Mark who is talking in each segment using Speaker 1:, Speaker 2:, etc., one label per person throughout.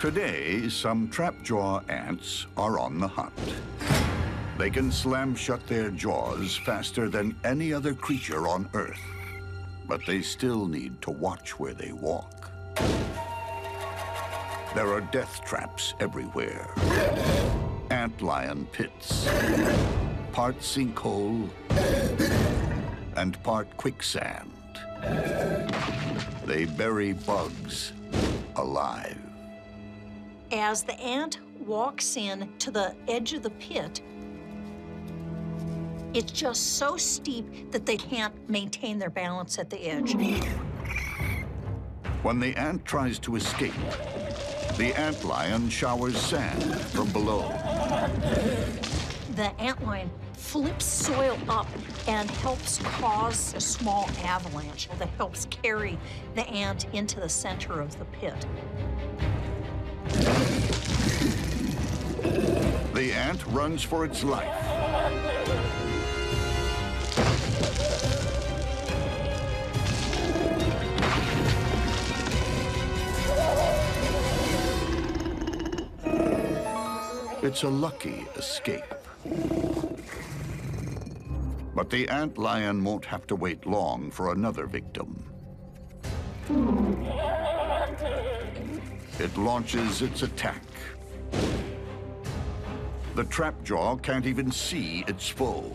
Speaker 1: Today, some trapjaw ants are on the hunt. They can slam shut their jaws faster than any other creature on Earth. But they still need to watch where they walk. There are death traps everywhere. Antlion pits, part sinkhole, and part quicksand. They bury bugs alive.
Speaker 2: As the ant walks in to the edge of the pit, it's just so steep that they can't maintain their balance at the edge.
Speaker 1: When the ant tries to escape, the antlion showers sand from below.
Speaker 2: The antlion flips soil up and helps cause a small avalanche that helps carry the ant into the center of the pit.
Speaker 1: The ant runs for its life. It's a lucky escape. But the ant lion won't have to wait long for another victim. It launches its attack. The trapjaw can't even see its foe.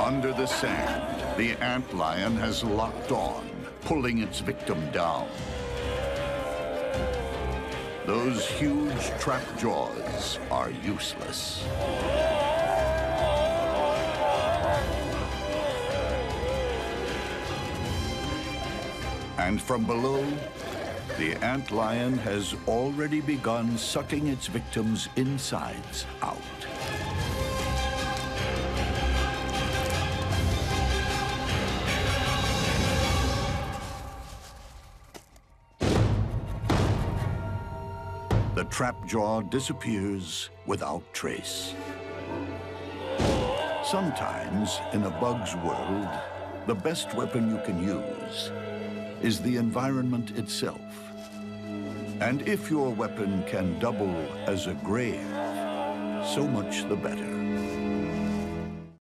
Speaker 1: Under the sand, the antlion has locked on, pulling its victim down. Those huge trap jaws are useless. And from below, the antlion has already begun sucking its victims' insides out. The trapjaw disappears without trace. Sometimes, in a bug's world, the best weapon you can use is the environment itself. And if your weapon can double as a grave, so much the better.